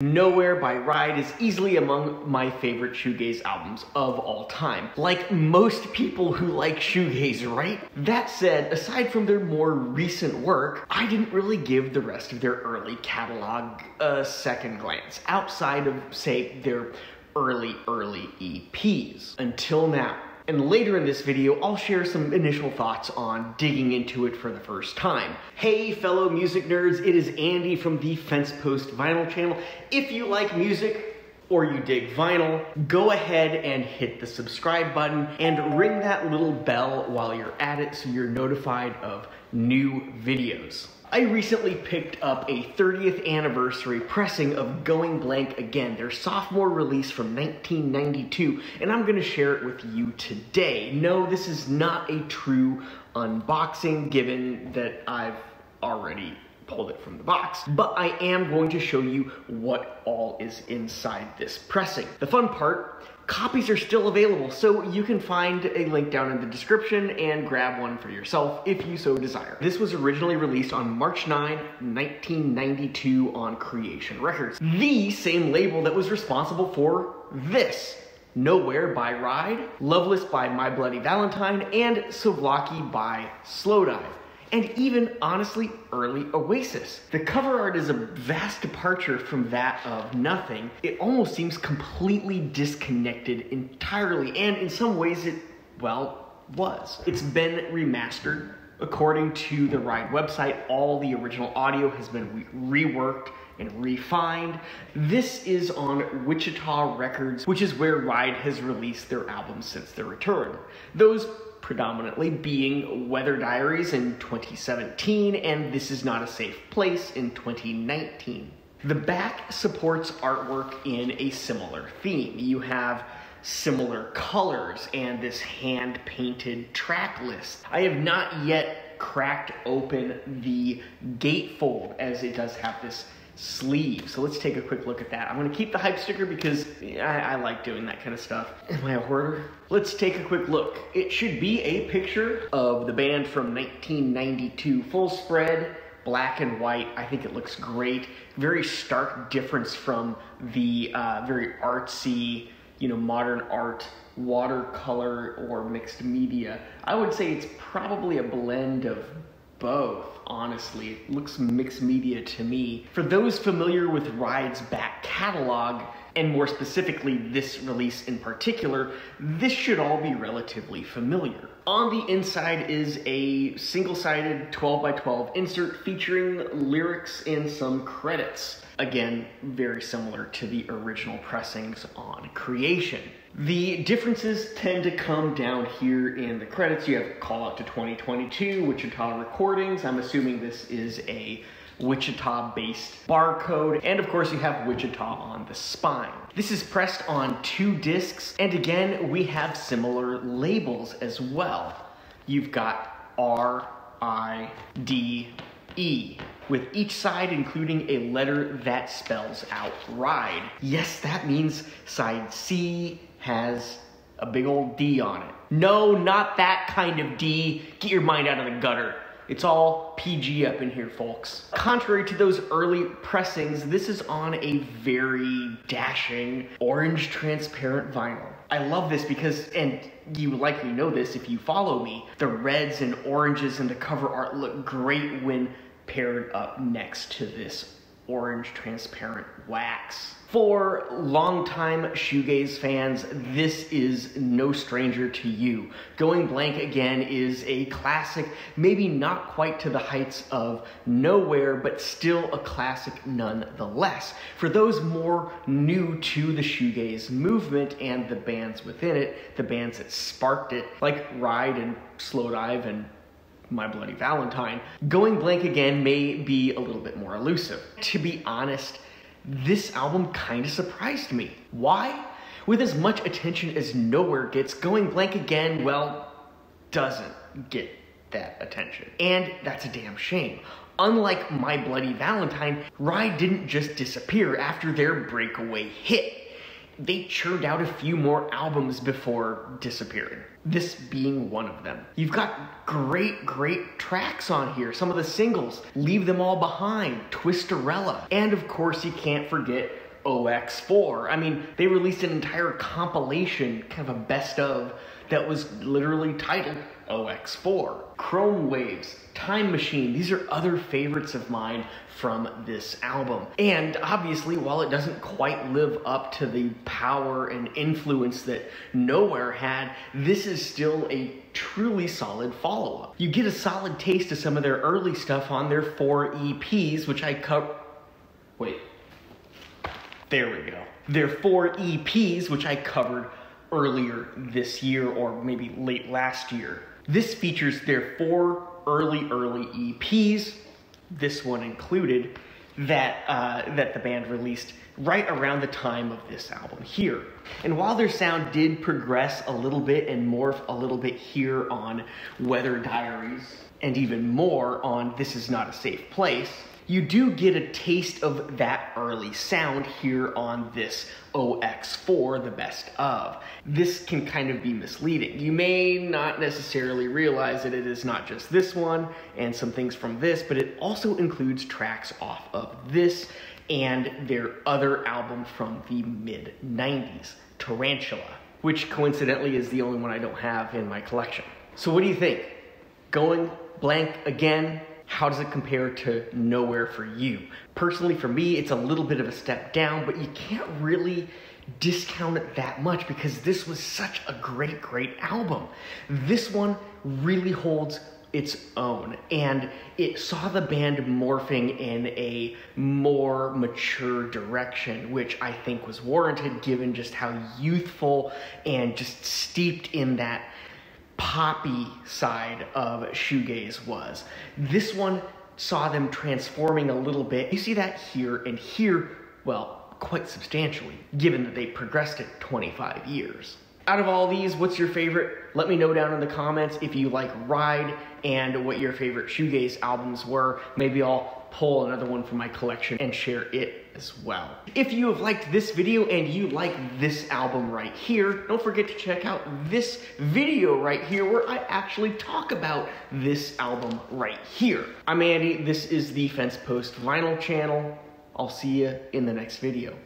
Nowhere by Ride is easily among my favorite shoegaze albums of all time. Like most people who like shoegaze, right? That said, aside from their more recent work, I didn't really give the rest of their early catalog a second glance, outside of, say, their early, early EPs. Until now. And later in this video, I'll share some initial thoughts on digging into it for the first time. Hey fellow music nerds, it is Andy from the FensePost Vinyl channel. If you like music, or you dig vinyl, go ahead and hit the subscribe button and ring that little bell while you're at it so you're notified of new videos. I recently picked up a 30th anniversary pressing of Going Blank Again, their sophomore release from 1992, and I'm gonna share it with you today. No, this is not a true unboxing, given that I've already pulled it from the box, but I am going to show you what all is inside this pressing. The fun part Copies are still available, so you can find a link down in the description and grab one for yourself if you so desire. This was originally released on March 9, 1992 on Creation Records, the same label that was responsible for this. Nowhere by Ride, Loveless by My Bloody Valentine, and Souvlaki by Slowdive and even honestly early Oasis. The cover art is a vast departure from that of Nothing. It almost seems completely disconnected entirely, and in some ways it, well, was. It's been remastered. According to the Ride website, all the original audio has been re reworked and refined. This is on Wichita Records, which is where Ride has released their albums since their return. Those predominantly being Weather Diaries in 2017 and This Is Not a Safe Place in 2019. The back supports artwork in a similar theme. You have similar colors and this hand painted track list. I have not yet cracked open the gatefold as it does have this sleeve. So let's take a quick look at that. I'm gonna keep the hype sticker because I, I, like doing that kind of stuff. Am I a hoarder? Let's take a quick look. It should be a picture of the band from 1992, full spread, black and white. I think it looks great. Very stark difference from the uh, very artsy, you know, modern art watercolor or mixed media. I would say it's probably a blend of both, honestly. It looks mixed media to me. For those familiar with Ride's back catalog, and more specifically this release in particular, this should all be relatively familiar. On the inside is a single-sided 12 by 12 insert featuring lyrics and some credits. Again, very similar to the original pressings on Creation. The differences tend to come down here in the credits. You have Call Out to 2022, Wichita Recordings. I'm assuming this is a Wichita-based barcode, and of course you have Wichita on the spine. This is pressed on two discs, and again, we have similar labels as well. You've got R, I, D, E, with each side including a letter that spells out ride. Yes, that means side C has a big old D on it. No, not that kind of D. Get your mind out of the gutter. It's all PG up in here, folks. Contrary to those early pressings, this is on a very dashing orange transparent vinyl. I love this because, and you likely know this if you follow me, the reds and oranges in the cover art look great when paired up next to this orange transparent wax. For longtime shoegaze fans, this is no stranger to you. Going Blank Again is a classic, maybe not quite to the heights of Nowhere, but still a classic nonetheless. For those more new to the shoegaze movement and the bands within it, the bands that sparked it, like Ride and Slowdive and my Bloody Valentine, Going Blank Again may be a little bit more elusive. To be honest, this album kind of surprised me. Why? With as much attention as Nowhere gets, Going Blank Again, well, doesn't get that attention. And that's a damn shame. Unlike My Bloody Valentine, Ride didn't just disappear after their breakaway hit they churned out a few more albums before disappearing. This being one of them. You've got great, great tracks on here. Some of the singles, Leave Them All Behind, Twisterella, and of course you can't forget OX4. I mean, they released an entire compilation, kind of a best of, that was literally titled OX4. Chrome Waves, Time Machine, these are other favorites of mine from this album. And obviously, while it doesn't quite live up to the power and influence that Nowhere had, this is still a truly solid follow up. You get a solid taste of some of their early stuff on their four EPs, which I cover. Wait. There we go. Their four EPs, which I covered earlier this year or maybe late last year. This features their four early, early EPs, this one included, that, uh, that the band released right around the time of this album here. And while their sound did progress a little bit and morph a little bit here on Weather Diaries, and even more on This Is Not a Safe Place, you do get a taste of that early sound here on this OX4, the best of. This can kind of be misleading. You may not necessarily realize that it is not just this one and some things from this, but it also includes tracks off of this and their other album from the mid 90s, Tarantula, which coincidentally is the only one I don't have in my collection. So, what do you think? Going blank again? How does it compare to Nowhere for You? Personally, for me, it's a little bit of a step down, but you can't really discount it that much because this was such a great, great album. This one really holds its own and it saw the band morphing in a more mature direction which i think was warranted given just how youthful and just steeped in that poppy side of shoegaze was. This one saw them transforming a little bit. You see that here and here, well, quite substantially, given that they progressed it 25 years. Out of all these, what's your favorite? Let me know down in the comments if you like Ride and what your favorite shoegaze albums were. Maybe I'll pull another one from my collection and share it as well. If you have liked this video and you like this album right here, don't forget to check out this video right here where I actually talk about this album right here. I'm Andy, this is the FensePost Vinyl channel. I'll see you in the next video.